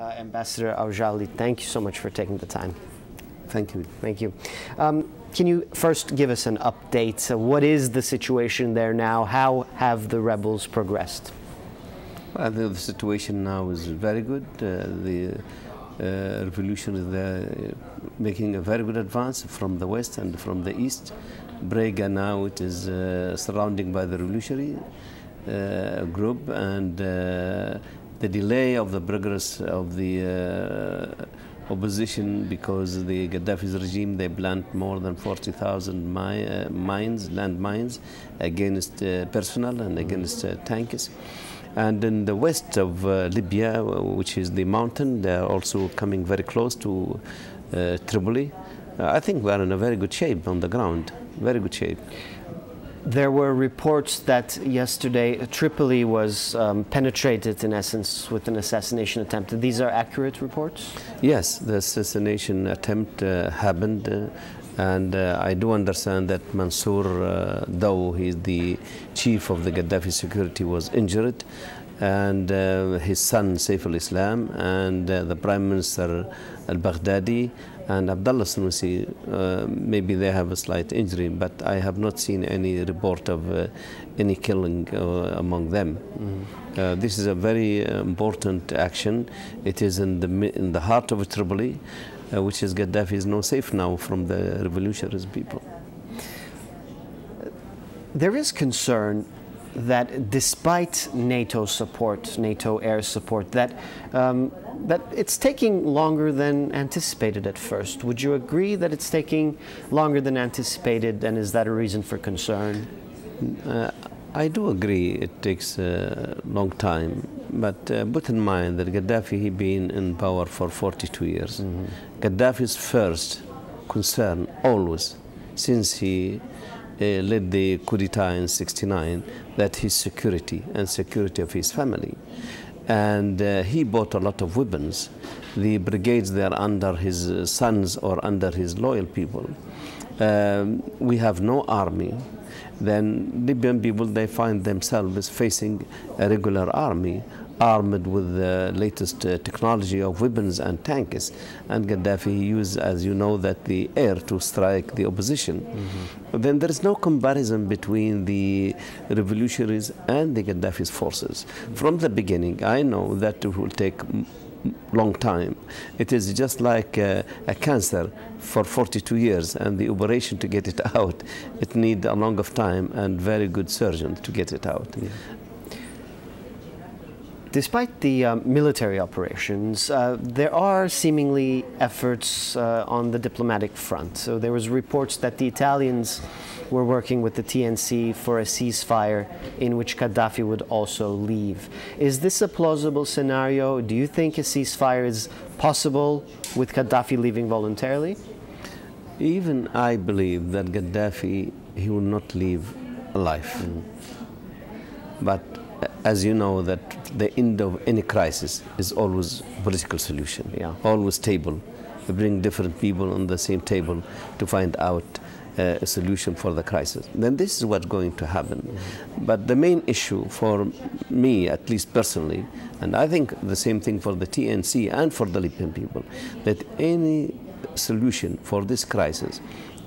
Uh, Ambassador Aujali, thank you so much for taking the time. Thank you. Thank you. Um, can you first give us an update? Uh, what is the situation there now? How have the rebels progressed? Well, the, the situation now is very good. Uh, the uh, revolution is uh, making a very good advance from the west and from the east. Brega now it is uh, surrounding by the revolutionary uh, group and uh, the delay of the progress of the uh, opposition because the Gaddafi's regime they plant more than 40,000 mi uh, mines, land mines against uh, personnel and against uh, tanks. And in the west of uh, Libya, which is the mountain, they are also coming very close to uh, Tripoli. I think we are in a very good shape on the ground, very good shape. There were reports that yesterday Tripoli was um, penetrated, in essence, with an assassination attempt. These are accurate reports? Yes, the assassination attempt uh, happened, uh, and uh, I do understand that Mansour uh, Daw, he's the chief of the Gaddafi security, was injured, and uh, his son Saif al-Islam and uh, the Prime Minister al-Baghdadi and Abdullah Sanusi, uh, maybe they have a slight injury, but I have not seen any report of uh, any killing uh, among them. Mm. this is a very important action. It is in the, in the heart of Tripoli, uh, which is Gaddafi is no safe now from the revolutionary people. There is concern that despite NATO support, NATO air support, that um, that it's taking longer than anticipated at first. Would you agree that it's taking longer than anticipated, and is that a reason for concern? Uh, I do agree it takes a long time, but uh, put in mind that Gaddafi he been in power for 42 years. Mm -hmm. Gaddafi's first concern always, since he uh, led the coup d'etat in 69, that his security and security of his family and uh, he bought a lot of weapons. The brigades they are under his sons or under his loyal people. Um, we have no army. Then Libyan people they find themselves facing a regular army armed with the latest uh, technology of weapons and tanks. And Gaddafi used, as you know, that the air to strike the opposition. Mm -hmm. Then there is no comparison between the revolutionaries and the Gaddafi's forces. From the beginning, I know that it will take long time. It is just like uh, a cancer for 42 years and the operation to get it out, it need a long of time and very good surgeon to get it out. Yeah. Despite the uh, military operations, uh, there are seemingly efforts uh, on the diplomatic front. So there was reports that the Italians were working with the TNC for a ceasefire in which Gaddafi would also leave. Is this a plausible scenario? Do you think a ceasefire is possible with Gaddafi leaving voluntarily? Even I believe that Gaddafi, he will not leave alive. Mm. But as you know, that the end of any crisis is always political solution. Yeah. Always table. We bring different people on the same table to find out uh, a solution for the crisis. Then this is what's going to happen. But the main issue for me, at least personally, and I think the same thing for the TNC and for the Libyan people, that any solution for this crisis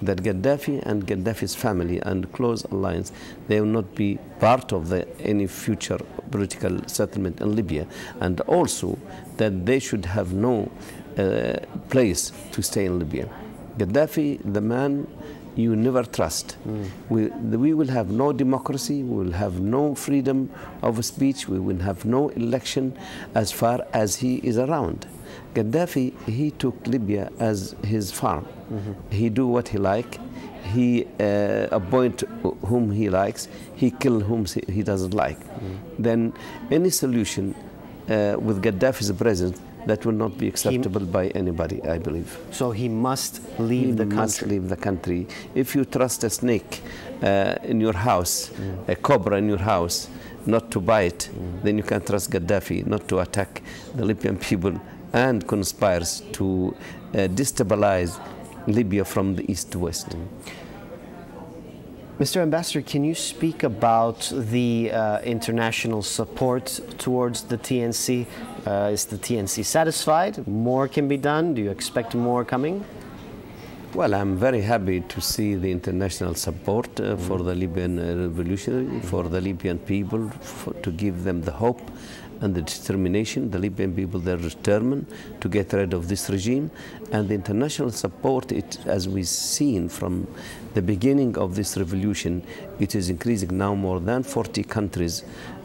that Gaddafi and Gaddafi's family and close alliance, they will not be part of the, any future political settlement in Libya, and also that they should have no uh, place to stay in Libya. Gaddafi, the man you never trust. Mm. We, we will have no democracy, we will have no freedom of speech, we will have no election as far as he is around. Gaddafi, he took Libya as his farm. Mm -hmm. He do what he like. He uh, appoint whom he likes. He kill whom he doesn't like. Mm -hmm. Then any solution uh, with Gaddafi's presence that will not be acceptable he, by anybody, I believe. So he must leave he the country. must leave the country. If you trust a snake uh, in your house, mm. a cobra in your house, not to bite, mm. then you can trust Gaddafi not to attack the Libyan people and conspires to uh, destabilize Libya from the east to west. Mr. Ambassador, can you speak about the uh, international support towards the TNC? Uh, is the TNC satisfied? More can be done? Do you expect more coming? Well, I'm very happy to see the international support uh, for the Libyan uh, revolution, for the Libyan people, for, to give them the hope and the determination. The Libyan people, they're determined to get rid of this regime. And the international support, it, as we've seen from the beginning of this revolution, it is increasing now more than 40 countries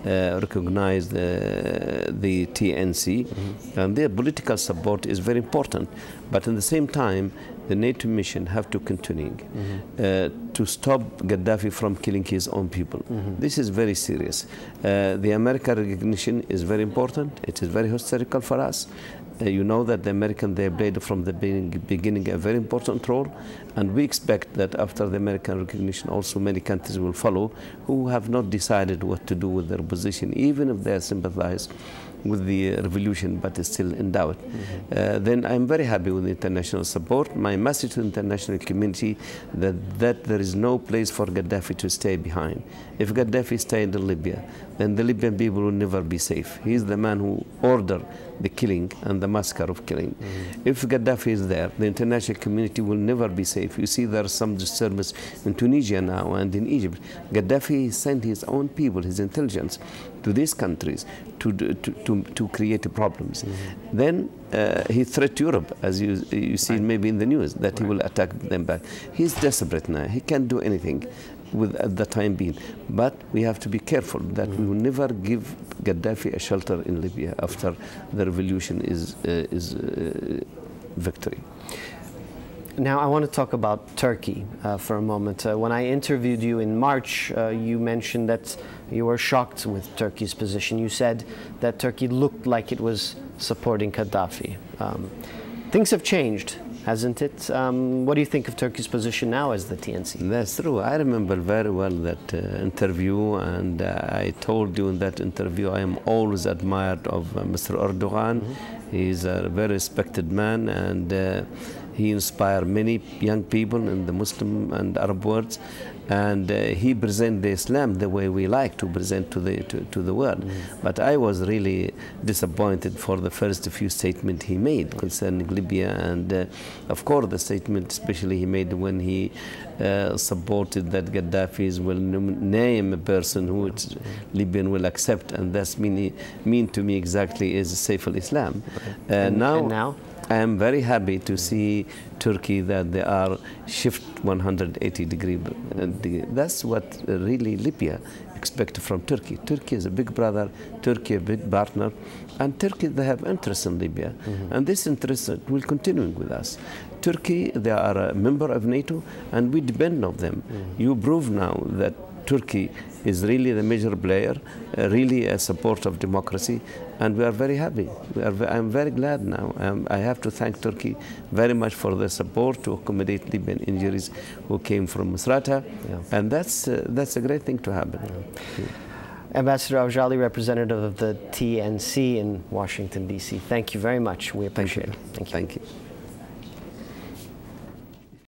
uh, recognize the, the TNC. Mm-hmm. And their political support is very important. But at the same time, the NATO mission have to continue mm-hmm. uh, to stop Gaddafi from killing his own people. Mm-hmm. This is very serious. Uh, the American recognition is very important. It is very historical for us. You know that the American they played from the beginning a very important role, and we expect that after the American recognition, also many countries will follow who have not decided what to do with their position, even if they sympathize with the revolution, but is still in doubt. Mm -hmm. uh, then I'm very happy with the international support. My message to the international community that, that there is no place for Gaddafi to stay behind. If Gaddafi stayed in Libya, then the Libyan people will never be safe. He is the man who ordered the killing and the massacre of killing. Mm -hmm. If Gaddafi is there, the international community will never be safe. You see there are some disturbance in Tunisia now and in Egypt. Gaddafi sent his own people, his intelligence, to these countries to, to, to, to create problems. Mm -hmm. Then uh, he threatened Europe, as you, you see right. maybe in the news, that right. he will attack them back. He's desperate now. He can't do anything with at the time being. But we have to be careful that mm -hmm. we will never give Gaddafi a shelter in Libya after the revolution is, uh, is uh, victory. Now, I want to talk about Turkey uh, for a moment. Uh, when I interviewed you in March, uh, you mentioned that you were shocked with Turkey's position. You said that Turkey looked like it was supporting Gaddafi. Um, things have changed hasn't it? Um, what do you think of Turkey's position now as the TNC? That's true. I remember very well that uh, interview, and uh, I told you in that interview I am always admired of uh, Mr. Erdogan. Mm -hmm. He's a very respected man, and uh, he inspired many young people in the Muslim and Arab world and uh, he presented the Islam the way we like to present to the to, to the world. Mm. But I was really disappointed for the first few statements he made concerning Libya, and uh, of course the statement, especially he made when he uh, supported that Gaddafi will name a person who Libyan will accept, and that's mean mean to me exactly is Saif al-Islam. Uh, and, now, and now I am very happy to see Turkey that they are shift 180 degree. That's what really Libya expect from Turkey. Turkey is a big brother, Turkey a big partner, and Turkey they have interest in Libya, mm -hmm. and this interest will continue with us. Turkey, they are a member of NATO, and we depend on them. Mm -hmm. You prove now that Turkey is really the major player, uh, really a support of democracy, and we are very happy. Are, I'm very glad now. Um, I have to thank Turkey very much for the support to accommodate Libyan injuries who came from Misrata, yeah. and that's uh, that's a great thing to happen. Yeah. Ambassador Aujali, representative of the TNC in Washington, D.C. Thank you very much. We appreciate thank it. Thank you. Thank you.